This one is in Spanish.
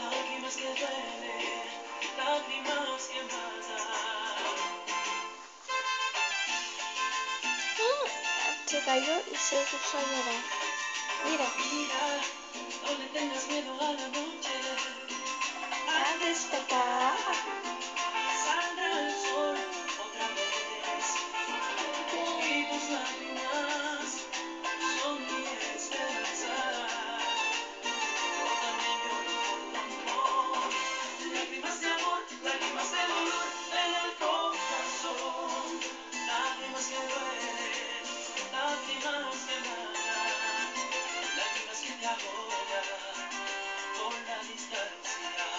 lágrimas que duelen, lágrimas que matan. Se cayó y se puso a llorar. Mira, Mira, no le tengas miedo a la noche. a despertar. por la distancia.